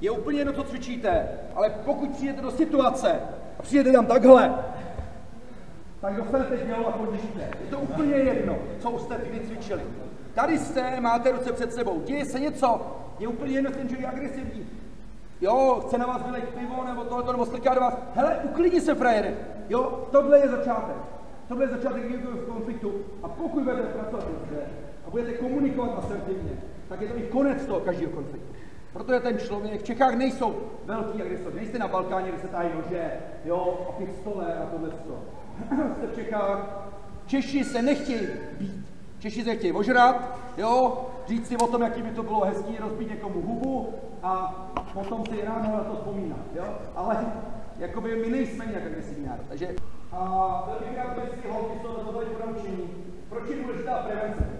Je úplně jedno, co cvičíte, ale pokud přijdete do situace a přijdete tam takhle, tak dostanete dělo a podržíte. Je to úplně jedno, co jste kdy cvičili. Tady jste, máte ruce před sebou, děje se něco, je úplně jedno, ten člověk je agresivní. Jo, chce na vás vylejt pivo nebo tohleto, nebo sliká do vás. Hele, uklidni se, frajere. Jo, tohle je začátek. Tohle je začátek jakéhokoliv konfliktu. A pokud budete pracovat dobře a budete komunikovat asertivně, tak je to i konec toho každého konfliktu. Protože ten člověk, v Čechách nejsou velký agresor, nejste na Balkáně, kde se tají nože, jo, a pistole a tohle Jste v Čechách. Češi se nechtějí být. Češi se chtějí ožrat, jo, říct si o tom, jaký by to bylo hezký, rozbít někomu hubu a potom si ráno na to vzpomínat, jo. Ale jakoby my nejsme nějak agresivní národ. Takže a velmi rád holky jsou to tady ponaučení. Proč je důležitá prevence?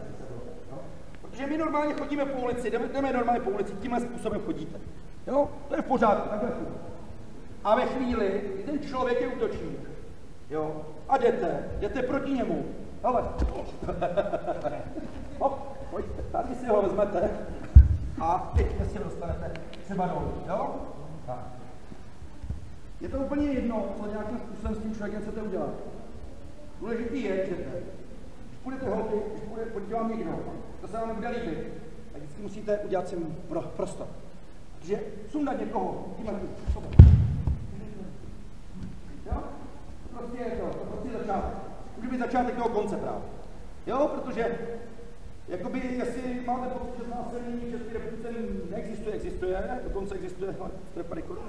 Protože my normálně chodíme po ulici, jdeme, jdeme normálně po ulici, tímhle způsobem chodíte. Jo? To je v pořádku, takhle chodíte. A ve chvíli, kdy ten člověk je útočník, jo, a jdete, jdete proti němu, ale, hop, pojďte, tady si ho vezmete a teď si dostanete třeba dolů, jo? Tak. Je to úplně jedno, co nějakým způsobem s tím člověkem chcete udělat. Důležitý je, že když půjdete holky, když půjde, půjde vám někdo, to se vám nebude líbit, tak vždycky musíte udělat si pro, prostor. Protože sundat někoho, tímhle způsobem. Jo? Prostě je to, to prostě začátek. Může být začátek toho konce právě. Jo, protože Jakoby, jestli máte pocit, že znásilnění v České republice neexistuje, existuje, dokonce existuje, ale to je pady korun.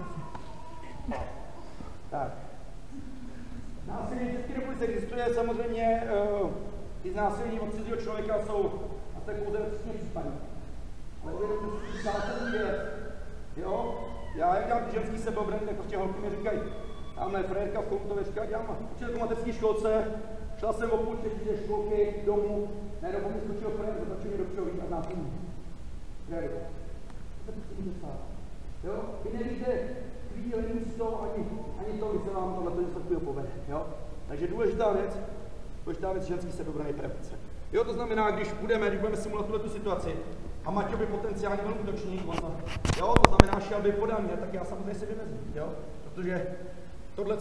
Tak. Násilí v České republice existuje samozřejmě, uh, ty znásilnění od cizího člověka jsou asi pouze přesně případů. Ale to je zásadní věc. Jo? Já jak dělám ženský sebobren, tak prostě holky mi říkají, tamhle frérka v Komutově říká, dělám učitelku mateřské školce, šla jsem o půl třetí ze školky domů, ne, domů mi skočil frér, zatočil mě do křoví a násilní. Frér. Jo? Vy nevíte, chvíli místo, ani, ani to, když se vám tohle něco takového povede. Jo? Takže důležitá věc, důležitá věc ženský sebebrany prevence. Jo, to znamená, když budeme, když budeme simulovat tuhle tu situaci a Maťo by potenciálně byl útočník, jo, to znamená, šel by podan mě, tak já samozřejmě se vymezím, jo, protože tohle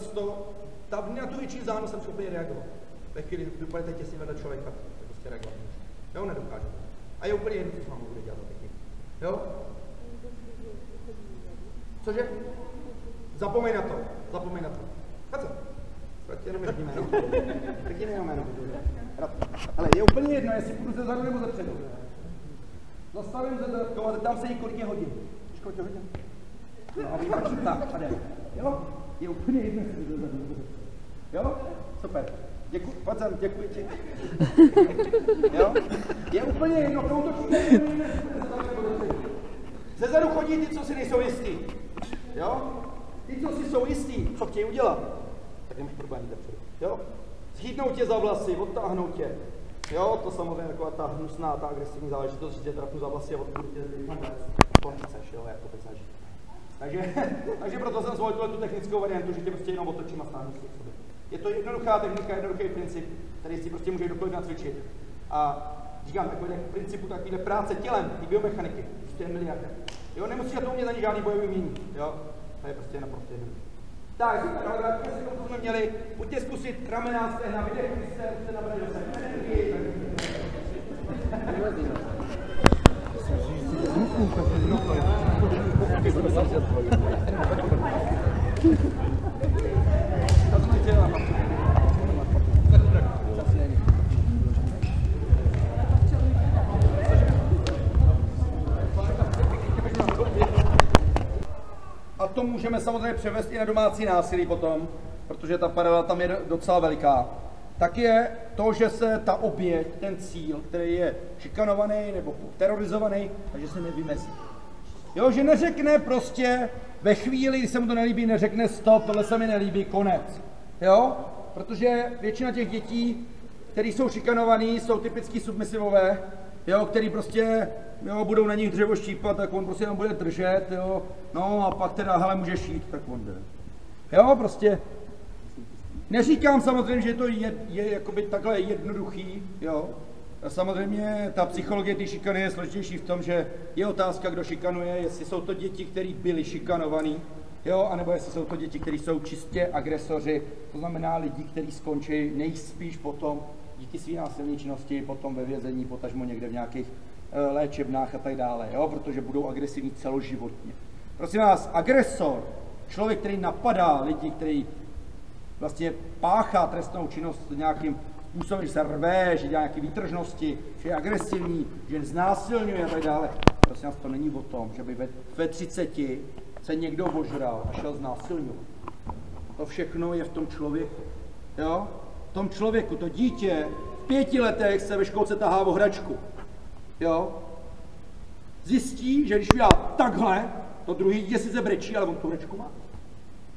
ta, na tu větší zánu jsem schopný reagovat. Ve chvíli, kdy půjdete těsně vedle člověka, tak prostě reagovat Jo, nedokážu. A je úplně jedno, co s vámi bude dělat. Jo? Cože? Zapomeň na to, zapomeň na to. Pojď Pojď jenom řekni jméno. Řekni jenom jméno. Ale je úplně jedno, jestli půjdu ze zadu nebo ze předu. Zastavím se to a tam se kolik je hodin. Víš, kolik je hodin? No a vypačím tak, jde. Jo? Je úplně jedno, jestli ze zadu nebo Jo? Super. Děkuji, sem, děkuji ti. jo? Je úplně jedno, kdo to Ze zadu chodí ty, co si nejsou jistí. Jo? Ty, co si jsou jistí, co chtějí udělat, tak problém dopředu. Jo? Chytnou tě za vlasy, odtáhnou tě. Jo, to samozřejmě taková ta hnusná, ta agresivní záležitost, že tě trafnu za vlasy a odpůjdu tě to nechceš, jo, jako teď zažít. Takže, takže proto jsem zvolil tu technickou variantu, že tě prostě jenom otočím a stáhnu si k sobě. Je to jednoduchá technika, jednoduchý princip, který si prostě může kdokoliv nacvičit. A říkám, takový principu takovýhle práce tělem, ty biomechaniky, prostě je miliarda. Jo, nemusíte to umět ani žádný bojový mění, jo. To je prostě naprosto jednoduché. Tak, kamarádi, si to jsme měli, pojďte zkusit ramená stehna, vydechli se, se nabrali do energii. To můžeme samozřejmě převést i na domácí násilí potom, protože ta paralela tam je docela veliká. Tak je to, že se ta oběť, ten cíl, který je šikanovaný nebo terorizovaný, takže se nevymezí. Jo, že neřekne prostě ve chvíli, kdy se mu to nelíbí, neřekne stop, tohle se mi nelíbí, konec. Jo? Protože většina těch dětí, které jsou šikanované, jsou typicky submisivové, jo, který prostě jo, budou na nich dřevo štípat, tak on prostě tam bude držet, jo, no a pak teda, hele, může šít, tak on jde. Jo, prostě, neříkám samozřejmě, že to je, je jakoby takhle jednoduchý, jo, Samozřejmě ta psychologie té šikany je složitější v tom, že je otázka, kdo šikanuje, jestli jsou to děti, které byly šikanovaný, jo, anebo jestli jsou to děti, které jsou čistě agresoři, to znamená lidi, kteří skončí nejspíš potom díky své násilné činnosti, potom ve vězení, potažmo někde v nějakých léčebnách a tak dále, jo, protože budou agresivní celoživotně. Prosím vás, agresor, člověk, který napadá lidi, který vlastně páchá trestnou činnost nějakým způsobem, že se rve, že dělá nějaké výtržnosti, že je agresivní, že znásilňuje a tak dále. Prosím vás, to není o tom, že by ve, ve 30 se někdo ožral a šel znásilňovat. To všechno je v tom člověku. Jo? V tom člověku, to dítě v pěti letech se ve školce tahá o hračku. Jo? Zjistí, že když udělá takhle, to druhý dítě si zebrečí, ale on tu hračku má.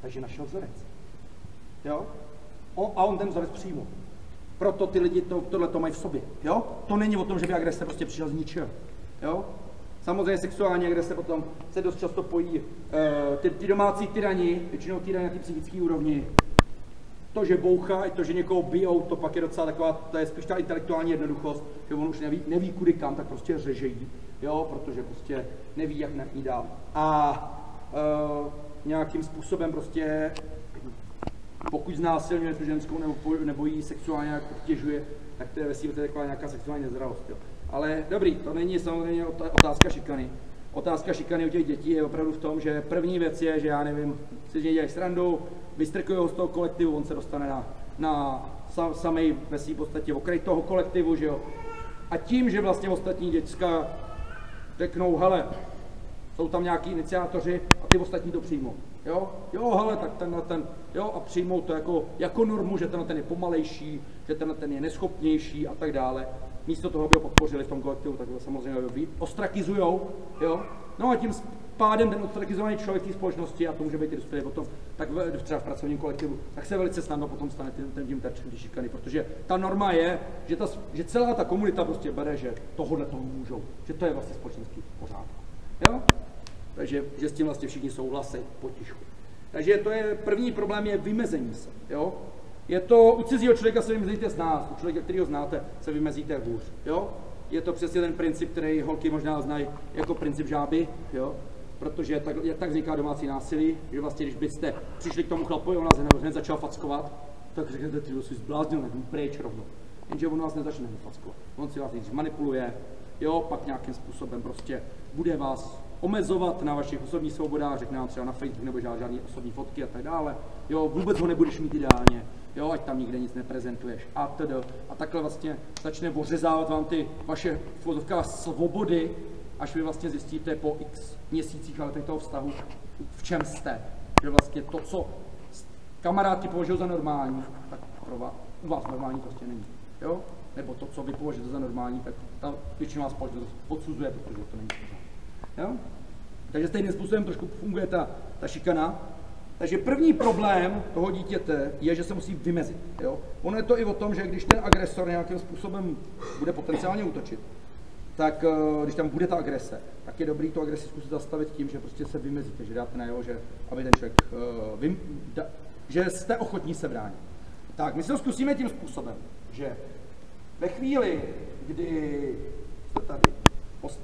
Takže našel vzorec. Jo? On, a on ten vzorec přijmu. Proto ty lidi to, tohle to mají v sobě. Jo? To není o tom, že by agrese prostě přišel z ničeho. Jo? Samozřejmě sexuální agrese potom se dost často pojí uh, ty, ty domácí tyrani, většinou tyrani na ty psychické úrovni. To, že bouchá, to, že někoho bijou, to pak je docela taková, to je spíš ta intelektuální jednoduchost, že on už neví, neví kudy kam, tak prostě řežejí, jo, protože prostě neví, jak na ní dál. A uh, nějakým způsobem prostě pokud znásilňuje tu ženskou nebo, nebo jí sexuálně jak obtěžuje, tak to je ve taková nějaká sexuální nezralost. Jo. Ale dobrý, to není samozřejmě otázka šikany. Otázka šikany u těch dětí je opravdu v tom, že první věc je, že já nevím, si dělají srandu, vystrkují ho z toho kolektivu, on se dostane na, na sam, samej ve svým podstatě okraj toho kolektivu, že jo. A tím, že vlastně ostatní děcka řeknou, hele, jsou tam nějaký iniciátoři a ty ostatní to přijmou. Jo, jo, hele, tak tenhle ten, jo, a přijmou to jako, jako normu, že tenhle ten je pomalejší, že tenhle ten je neschopnější a tak dále. Místo toho, aby ho podpořili v tom kolektivu, tak ho samozřejmě ostrakizujou, jo. No a tím pádem ten ostrakizovaný člověk té společnosti, a to může být i dospělý potom, tak v, třeba v pracovním kolektivu, tak se velice snadno potom stane tím, tím, tím terčem té šikany, protože ta norma je, že, ta, že celá ta komunita prostě bere, že tohle toho můžou, že to je vlastně společenský pořád. Jo? Takže že s tím vlastně všichni souhlasí potichu. Takže to je první problém je vymezení se. Jo? Je to, u cizího člověka se vymezíte z nás, u člověka, kterého znáte, se vymezíte hůř. Jo? Je to přesně ten princip, který holky možná znají jako princip žáby, jo? protože tak, tak vzniká domácí násilí, že vlastně, když byste přišli k tomu chlapovi, on vás hned začal fackovat, tak řeknete, ty jsi zbláznil, jdu pryč rovno. Jenže on vás nezačne fackovat. On si vás nejdřív manipuluje, jo, pak nějakým způsobem prostě bude vás omezovat na vašich osobních svobodách, řekne vám třeba na Facebook nebo žádný osobní fotky a tak dále. Jo, vůbec ho nebudeš mít ideálně, jo, ať tam nikde nic neprezentuješ a tedy. A takhle vlastně začne ořezávat vám ty vaše fotovka svobody, až vy vlastně zjistíte po x měsících letech toho vztahu, v čem jste. Že vlastně to, co kamarádi považují za normální, tak pro vás, u vás normální prostě není. Jo? Nebo to, co vy považujete za normální, tak ta většina vás odsuzuje, protože to není pořád. Jo? Takže stejným způsobem trošku funguje ta, ta šikana. Takže první problém toho dítěte je, že se musí vymezit. Jo? Ono je to i o tom, že když ten agresor nějakým způsobem bude potenciálně útočit, tak eh, když tam bude ta agrese, tak je dobrý tu agresi zkusit zastavit tím, že prostě se vymezíte, že dáte najevo, že aby ten člověk, uh, vym, da, že jste ochotní se bránit. Tak, my si to zkusíme tím způsobem, že ve chvíli, kdy jste tady,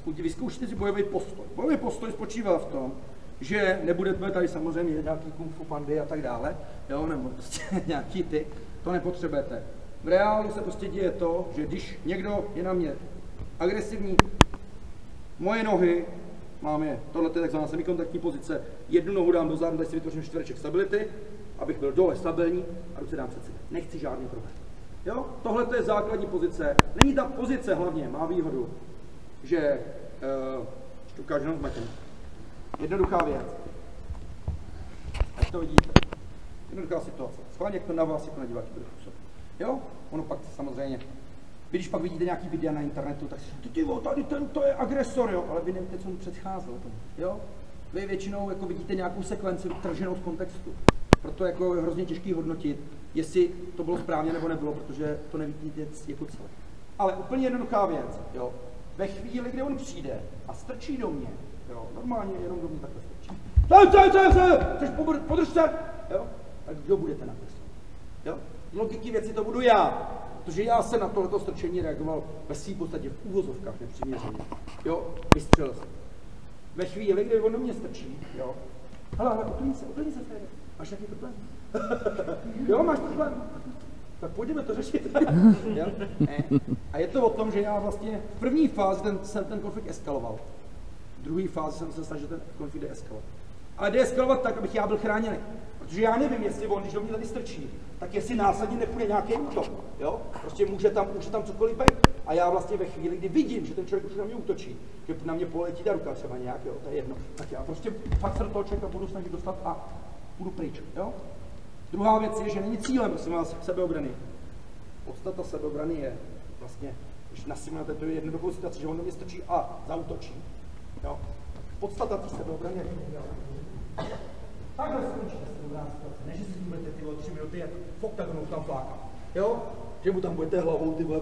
vyzkoušíte si bojový postoj. Bojový postoj spočívá v tom, že nebudete tady samozřejmě nějaký kung fu pandy a tak dále, jo, nebo prostě nějaký ty, to nepotřebujete. V reálu se prostě děje to, že když někdo je na mě agresivní, moje nohy, mám je, tohle je takzvaná semikontaktní pozice, jednu nohu dám dozadu, tady si vytvořím čtvereček stability, abych byl dole stabilní a ruce dám před sebe. Nechci žádný problém. Jo? Tohle je základní pozice. Není ta pozice hlavně, má výhodu, že uh, ukážu jenom. Jednoduchá věc. Ať to vidíte. Jednoduchá situace. Schválně, jak to na vás jako na diváky bude působit. Jo? Ono pak samozřejmě vy když pak vidíte nějaký videa na internetu, tak si ty tady ten, to je agresor, jo, ale vy nevíte, co mu předcházelo tomu, jo. Vy většinou jako vidíte nějakou sekvenci trženou z kontextu. Proto jako je hrozně těžký hodnotit, jestli to bylo správně nebo nebylo, protože to nevidíte jako celé. Ale úplně jednoduchá věc, jo ve chvíli, kdy on přijde a strčí do mě, jo, normálně jenom do mě takhle strčí. Co, co, co, co, chceš podrž se, jo, tak kdo bude ten agresor? Jo, logiky věci to budu já. Protože já jsem na tohleto strčení reagoval ve svým podstatě v úvozovkách nepřiměřeně. Jo, vystřelil jsem. Ve chvíli, kdy on do mě strčí, jo, hele, hele, uklidni se, uklidni se, Fede. Máš nějaký problém? jo, máš problém? Tak pojďme to řešit. A je to o tom, že já vlastně v první fázi ten, jsem ten konflikt eskaloval. Druhé fázi jsem se snažil ten konflikt deeskalovat. Ale deeskalovat tak, abych já byl chráněný. Protože já nevím, jestli on, když do mě tady strčí, tak jestli následně nepůjde nějaký útok. Jo? Prostě může tam, může tam cokoliv být. A já vlastně ve chvíli, kdy vidím, že ten člověk už na mě útočí, že na mě poletí ta ruka třeba nějak, jo, to je jedno, tak já prostě fakt se do toho člověka budu snažit dostat a budu pryč. Jo? Druhá věc je, že není cílem, prosím vás, sebeobrany. Podstata sebeobrany je vlastně, když nasimulujete tu jednoduchou situaci, že on do mě strčí a zautočí. Jo? Podstata té sebeobrany je, Takhle skončíte s tou situace, ne že si budete ty tři minuty jak v oktagonu tam flákat. Jo? Že mu tam budete hlavou ty vole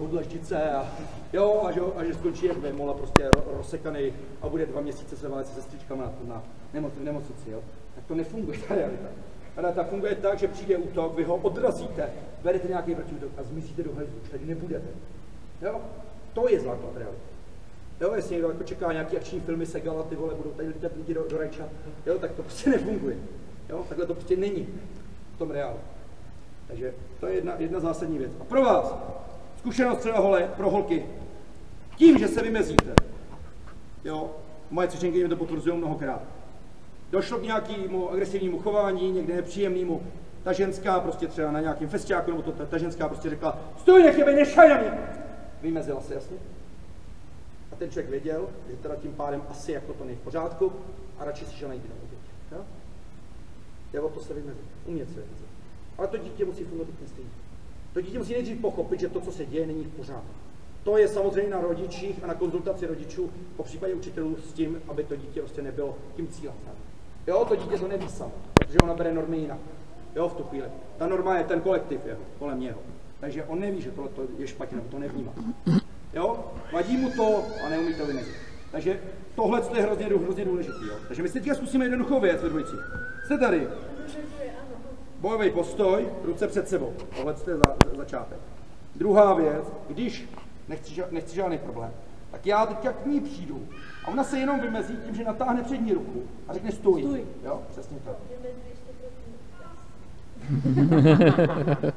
a, jo, a, že, a že skončí jak vémola prostě rozsekaný a bude dva měsíce se válet se sestřičkama na, na nemoc, nemocnici, jo? Tak to nefunguje ta realita. Realita funguje tak, že přijde útok, vy ho odrazíte, berete nějaký protiútok a zmizíte do hajzlu, tady nebudete. Jo? To je základ reality. Jo, jestli někdo jako čeká nějaký akční filmy Segala, ty vole, budou tady lítat lidi do, do rajča, jo, tak to prostě nefunguje. Jo, takhle to prostě není v tom reálu. Takže to je jedna, jedna zásadní věc. A pro vás, zkušenost třeba hole, pro holky, tím, že se vymezíte, jo, moje cvičenky mi to potvrzují mnohokrát. Došlo k nějakému agresivnímu chování, někde nepříjemnému, ta ženská prostě třeba na nějakém festiáku, nebo to, ta, ta ženská prostě řekla, stůj, nech mě, nešaj na mě. Vymezila se jasně. A ten člověk věděl, že teda tím pádem asi jako to není v pořádku a radši si šel najít jinou oběť. Jde o to se vymezit, umět se vymezit. Ale to dítě musí fungovat úplně stejně. To dítě musí nejdřív pochopit, že to, co se děje, není v pořádku. To je samozřejmě na rodičích a na konzultaci rodičů, po případě učitelů s tím, aby to dítě prostě nebylo tím cílem. Jo, to dítě to neví samo, protože ona bere normy jinak. Jo, v tu chvíli. Ta norma je ten kolektiv jeho, kolem něho. Takže on neví, že tohle je špatně, nebo to nevnímá. Jo, vadí mu to a neumí to vymezit. Takže tohle je hrozně, hrozně důležité. Jo. Takže my si teďka zkusíme jednoduchou věc ve dvojici. Jste tady. Bojový postoj, ruce před sebou. Tohle je za, za, začátek. Druhá věc, když nechci, nechci žádný problém, tak já teďka k ní přijdu a ona se jenom vymezí tím, že natáhne přední ruku a řekne stůj. stůj. Jo, přesně tak.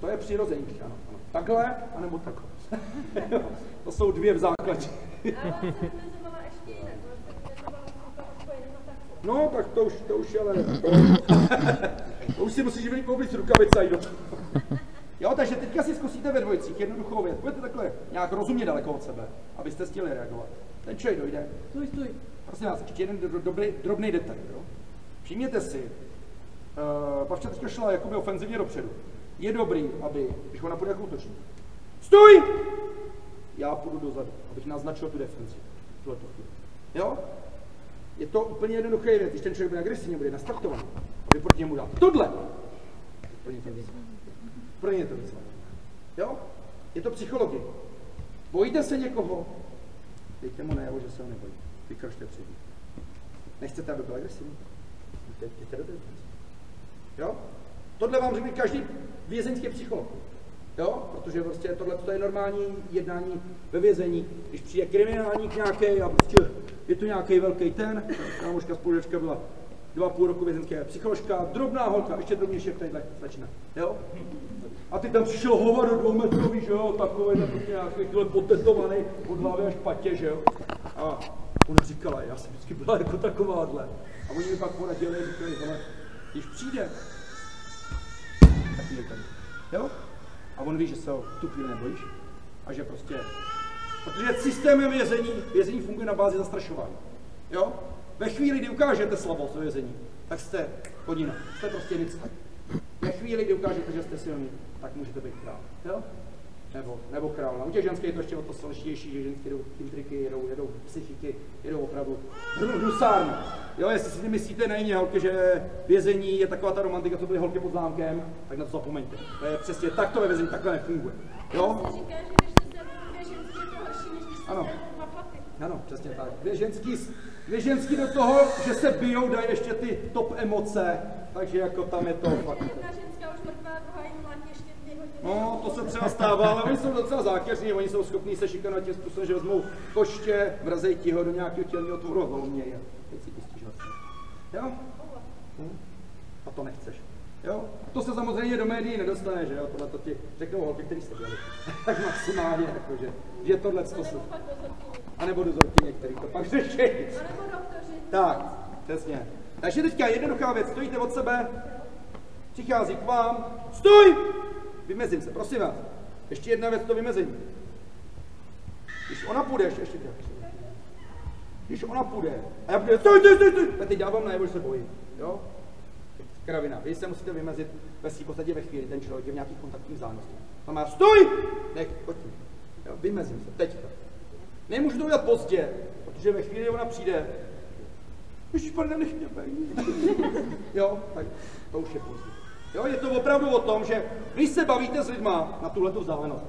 to je přirozený, ano, ano. Takhle, anebo takhle. to jsou dvě v základě. No, tak to už, to už ale... To, to už si musíš být poblíž rukavice a do toho. Jo, takže teďka si zkusíte ve dvojicích jednoduchou věc. Budete takhle nějak rozumně daleko od sebe, abyste chtěli reagovat. Ten člověk dojde. Stůj, stůj. Prosím vás, ještě jeden dobrý, drobný detail. Jo? Všimněte si, uh, Pavča teďka šla jakoby ofenzivně dopředu. Je dobrý, aby, když ona půjde jako útočník. Stůj! Já půjdu dozadu, abych naznačil tu defenzi. Jo? Je to úplně jednoduché věc. Když ten člověk bude agresivní, bude nastartovaný, aby proti němu dal tohle. Pro ně to výzva. Pro ně to výzva. Jo? Je to psychologie. Bojíte se někoho? Dejte mu najevo, že se ho nebojí. Vykročte před ním. Nechcete, aby byl agresivní? Jděte do Jo? Tohle vám řekne každý vězeňský psycholog. Jo? Protože prostě tohle to je normální jednání ve vězení. Když přijde kriminálník nějaký a prostě je tu nějaký velký ten, kámoška spolužečka byla dva půl roku vězenské psycholožka, drobná holka, ještě drobnější jak tadyhle začíná. Jo? A ty tam přišel hovado dvoumetrový, že jo, takový nějaký tyhle potetovaný od hlavy až patě, že jo. A ona říkala, já jsem vždycky byla jako takováhle. A oni mi pak poradili, říkali, hele, když přijde, tak tady. Jo? A on ví, že se ho tu chvíli nebojíš a že prostě, protože systémem vězení, vězení funguje na bázi zastrašování. Jo? Ve chvíli, kdy ukážete slabost ve vězení, tak jste hodina, jste prostě nic. Ve chvíli, kdy ukážete, že jste silný, tak můžete být král. Jo? Nebo, nebo král. Na u těch ženských je to ještě o to složitější, že ženské jedou intriky, jedou, jedou psychiky, jedou opravdu hrusárny. Jo, jestli si myslíte na jiné holky, že vězení je taková ta romantika, co byly holky pod zámkem, tak na to zapomeňte. To je přesně tak to ve vězení takhle nefunguje. Jo? Ano. Ano, přesně tak. Dvě ženský, dvě ženský do toho, že se bijou, dají ještě ty top emoce, takže jako tam je to fakt. Jedna ženská už mrtvá, druhá jim ještě dvě hodiny. No, to se třeba stává, ale oni jsou docela zákeřní, oni jsou schopní se šikanovat tím způsobem, že vezmou koště, vrazej ti ho do nějakého tělního tvoru a zalomějí. Teď si ty Jo? Hm? A to nechceš. Jo? To se samozřejmě do médií nedostane, že jo? Tohle to ti řeknou holky, který jste dělali. tak maximálně, jakože, že tohle to jsou. A nebo dozorky některý to pak řeší. Tak, přesně. Takže teďka jednoduchá věc, stojíte od sebe, přichází k vám, stůj! Vymezím se, prosím vás. Ještě jedna věc, to vymezím. Když ona půjde, ještě, ještě Když ona půjde, a já půjde, stůj, stůj, stůj, stůj, tak teď já vám najevo, že se bojím. Jo? Kravina. Vy se musíte vymezit ve svým podstatě ve chvíli, ten člověk je v nějakých kontaktních vzájemnostech. To má, stůj! Nech, pojď. Jo, vymezím se, teďka. Nemůžu to udělat pozdě, protože ve chvíli, kdy ona přijde, Ježíš, pane, nech mě Jo, tak to už je pozdě. Jo, je to opravdu o tom, že vy se bavíte s lidma na tuhle vzdálenost.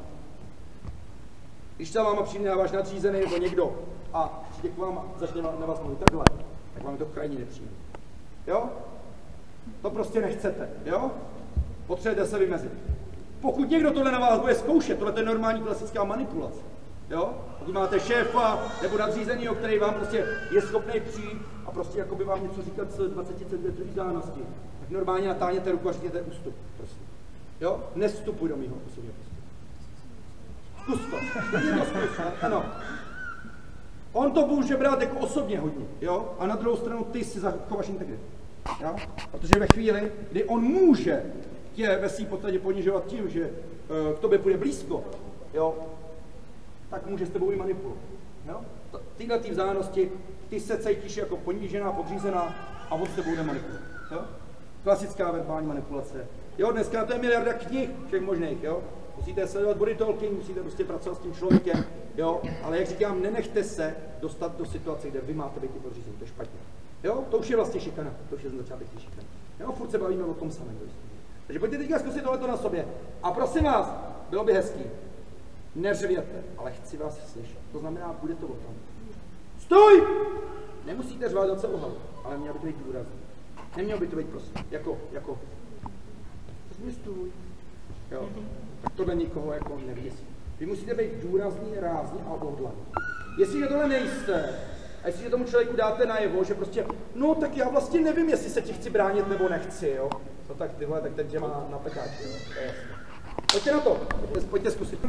Když se váma přijde váš nadřízený nebo někdo a přijde k vám začne na vás mluvit takhle, tak vám je to krajně nepříjemné. Jo? To prostě nechcete, jo? Potřebujete se vymezit. Pokud někdo tohle na vás bude zkoušet, tohle je normální klasická manipulace, jo? Pokud máte šéfa nebo nadřízeného, který vám prostě je schopný přijít a prostě jako by vám něco říkat z 20 cm vzdálenosti, normálně natáhněte ruku a řekněte ústup, prosím. Jo? Nestupuj do mého osobního Zkus to. Zkus Ano. On to může brát jako osobně hodně, jo? A na druhou stranu ty si zachováš integritu. Jo? Protože ve chvíli, kdy on může tě ve svým podstatě ponižovat tím, že uh, k tobě půjde blízko, jo, tak může s tebou i manipulovat. Jo? Tyhle ty vzájemnosti, ty se cítíš jako ponížená, podřízená a on s tebou nemanipuluje. Jo? Klasická verbální manipulace. Jo, dneska to je miliarda knih všech možných, jo. Musíte sledovat body talking, musíte prostě pracovat s tím člověkem, jo. Ale jak říkám, nenechte se dostat do situace, kde vy máte být podřízení, to je špatně. Jo, to už je vlastně šikana, to už je začátek té šikany. Jo, furt se bavíme o tom samém. Takže pojďte teďka zkusit tohleto na sobě. A prosím vás, bylo by hezký. Neřvěte, ale chci vás slyšet. To znamená, bude to o tom. Stoj! Nemusíte řvát do celou ale měl by to být důrazný. Neměl by to být prostě jako, jako, stůj. Jo, tak tohle nikoho jako nevěsí. Vy musíte být důrazný, rázný a odhodlaný. Jestliže tohle nejste, a jestliže tomu člověku dáte najevo, že prostě, no tak já vlastně nevím, jestli se ti chci bránit nebo nechci, jo. No tak tyhle, tak ten tě má na pekáči, jo. To je jasné. Pojďte na to, pojďte, pojďte zkusit.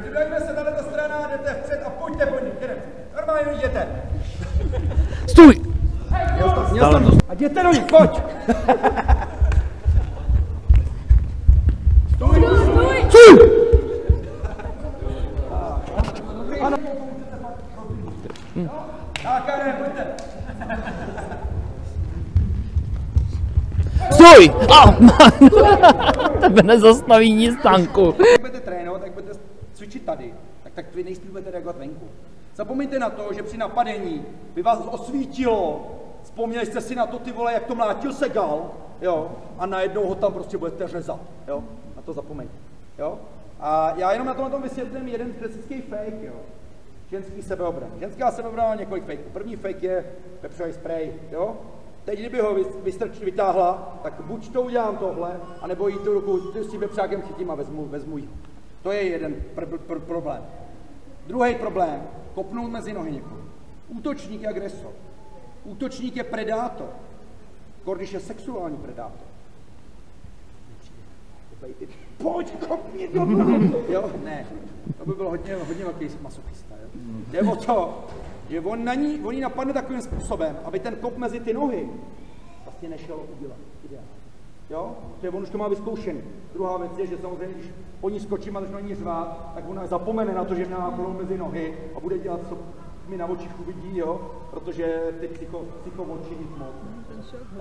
Připravíme se na tato strana, jdete vpřed a pojďte po nich, jdete. Normálně jděte. Stůj! A jděte do nich, pojď! Stůj! Oh, Tebe nezastaví nic, tanku. Když budete trénovat, cvičit tady, tak, tak vy nejspíš budete reagovat venku. Zapomeňte na to, že při napadení by vás osvítilo, vzpomněli jste si na to, ty vole, jak to mlátil se gal, jo, a najednou ho tam prostě budete řezat, jo, na to zapomeňte, jo. A já jenom na tomhle tom vysvětlím jeden klasický fake, jo. Ženský sebeobran. Ženská sebeobrana má několik fakeů. První fake je pepřový spray, jo. Teď, kdyby ho vystrč, vytáhla, tak buď to udělám tohle, anebo jí tu ruku s tím pepřákem chytím a vezmu, vezmu jí. To je jeden pr- pr- problém. Druhý problém, kopnout mezi nohy někoho. Útočník je agresor. Útočník je predátor. Když je sexuální predátor. Pojď, kopni do Jo, ne. To by bylo hodně, hodně velký masochista. Jo? Jde o to, že on, na ní, on ní napadne takovým způsobem, aby ten kop mezi ty nohy vlastně nešel udělat. Ideál. Jo? Je on už to má vyzkoušený. Druhá věc je, že samozřejmě, když po ní skočím a začnu ní řvát, tak ona zapomene na to, že měla kolou mezi nohy a bude dělat, co mi na očích uvidí, jo? protože ty psycho, psycho oči nic moc.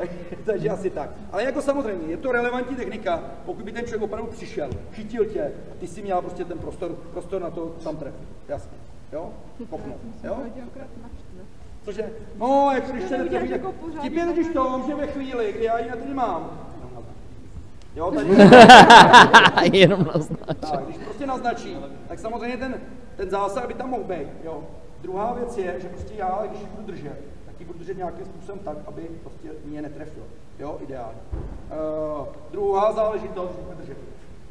Takže asi tak. Ale jako samozřejmě, je to relevantní technika, pokud by ten člověk opravdu přišel, chytil tě, ty si měl prostě ten prostor, prostor na to tam trefit. Jasně. Jo? Kopnout. Jo? Cože? No, jako když se netrefí, Tím je totiž to, že ve chvíli, kdy já ji na to nemám, Jo, tady... Jenom naznačí. Tak, když prostě naznačí, tak samozřejmě ten, ten zásah by tam mohl být. Jo. Druhá věc je, že prostě já, když ji budu držet, tak ji budu držet nějakým způsobem tak, aby prostě mě netrefil. Jo, ideálně. Uh, druhá záležitost, když držet,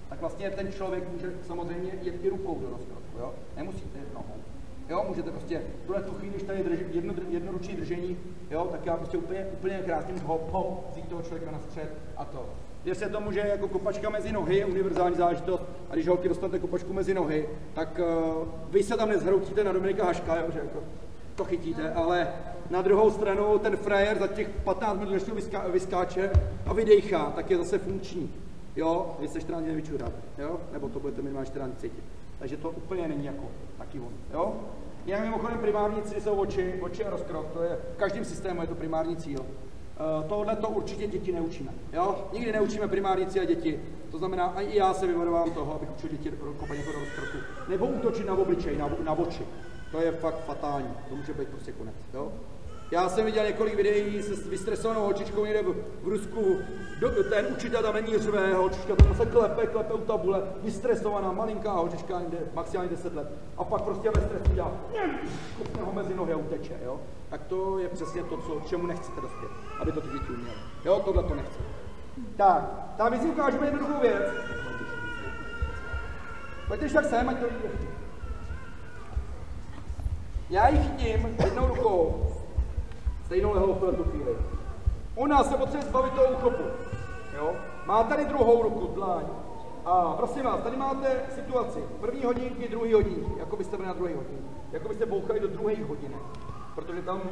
tak vlastně ten člověk může samozřejmě jet i rukou do rozkroku, jo? Nemusíte jet nohou. Jo, můžete prostě tuhle tu chvíli, když tady drž, jedno, jednoruční držení, jo, tak já prostě úplně, úplně krásně hop, hop, vzít toho člověka na střed a to. Když se to může jako kopačka mezi nohy, univerzální záležitost, a když holky dostanete kopačku mezi nohy, tak uh, vy se tam nezhroutíte na Dominika Haška, jo, že jako to chytíte, ale na druhou stranu ten frajer za těch 15 minut, než vyská, vyskáče a vydechá, tak je zase funkční. Jo, vy se 14 dní nevyčuráte, jo, nebo to budete minimálně 14 cítit. Takže to úplně není jako taky on, jo. Jinak mimochodem primární cíl jsou oči, oči a rozkrok, to je, v každém systému je to primární cíl. Uh, tohle to určitě děti neučíme. Jo? Nikdy neučíme primární cíle děti. To znamená, i já se vyvarovám toho, abych učil děti kopat někoho do rozkroku. Nebo útočit na obličej, na, na oči. To je fakt fatální. To může být prostě konec. Jo? Já jsem viděl několik videí se vystresovanou holčičkou někde v, Rusku. Do, ten učitel tam není řve, holčička tam se klepe, klepe u tabule, vystresovaná, malinká holčička, někde, maximálně 10 let. A pak prostě ve stresu dělá, kopne ho mezi nohy a uteče, jo. Tak to je přesně to, co, čemu nechcete dospět, aby to ty děti uměly. Jo, tohle to nechci. Tak, tam si ukážeme jednoduchou věc. Pojďte však sem, ať to vidíte. Já ji chytím jednou rukou, stejnou lehou v tu chvíli. Ona se potřebuje zbavit toho uchopu. Jo? Má tady druhou ruku, dláň. A prosím vás, tady máte situaci. První hodinky, druhý hodinky, jako byste byli na druhé hodině. Jako byste bouchali do druhé hodiny. Protože tam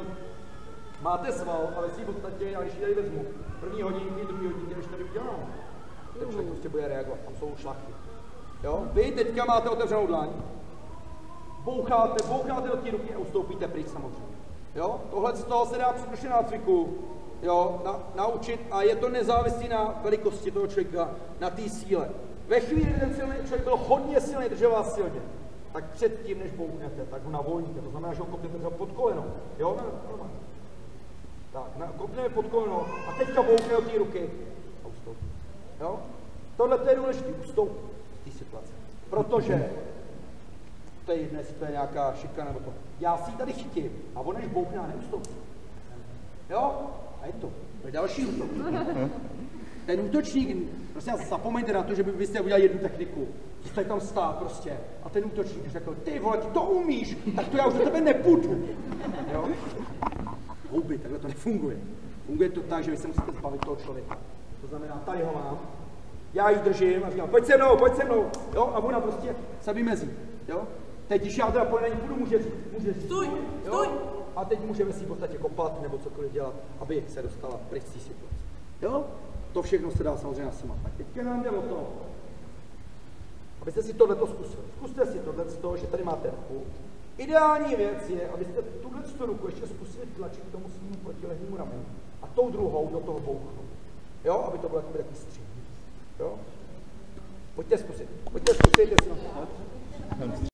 máte sval a ve v podstatě, já když ji tady vezmu, první hodinky, druhý hodinky, když tady udělám, ten člověk prostě bude reagovat, tam jsou šlachy. Jo? Vy teďka máte otevřenou dlaň, boucháte, boucháte do té ruky a ustoupíte pryč samozřejmě. Jo? Tohle z toho se dá při nácviku jo, na, naučit a je to nezávislý na velikosti toho člověka, na té síle. Ve chvíli, kdy ten silný člověk byl hodně silný, držel vás silně, tak předtím, než bouchnete, tak ho navolníte. To znamená, že ho kopnete třeba pod koleno. Jo, normálně. Tak, na, kopneme pod koleno a teďka bouchne do té ruky a ustoupí. Jo? Tohle to je důležité, ustoupit v té situaci. Protože to je jestli to je nějaká šika nebo to. Já si ji tady chytím a on než bouchne a neustoupí. Jo? A je to. To je další útok. Ten útočník, prostě zapomeňte na to, že byste udělali jednu techniku. Jste tam stát prostě. A ten útočník řekl, ty vole, ty to umíš, tak to já už do tebe nepůjdu. Jo? Houby, takhle to nefunguje. Funguje to tak, že vy se musíte zbavit toho člověka. To znamená, tady ho mám, já ji držím a říkám, pojď se mnou, pojď se mnou, jo, a ona prostě se vymezí, jo. Teď, když já teda po ní půjdu, může říct, může říct, stůj, stůj. A teď můžeme si v podstatě kopat nebo cokoliv dělat, aby se dostala pryč z situace. Jo? To všechno se dá samozřejmě nasymat. Tak teďka nám jde o to, abyste si tohleto zkusili. Zkuste si tohle z toho, že tady máte ruku. Ideální věc je, abyste tuhle ruku ještě zkusili tlačit k tomu svým protilehnímu ramenu a tou druhou do toho bouchnu. Jo, aby to bylo takový střih. Jo? Pojďte zkusit. Pojďte zkusit, jestli